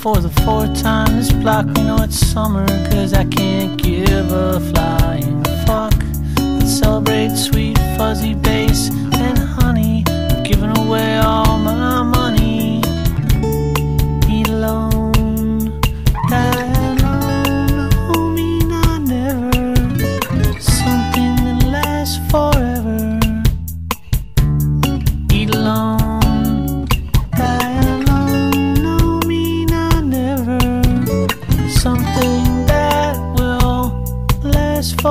for the fourth time this block. We know it's summer, cause I can't give a flying fuck. Let's celebrate sweet fuzzy bass and honey. I'm giving away all my money. Alone, die alone. Never. Something that lasts forever.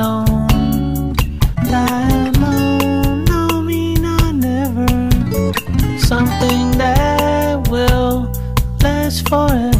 die alone. No, never. Something that will last forever.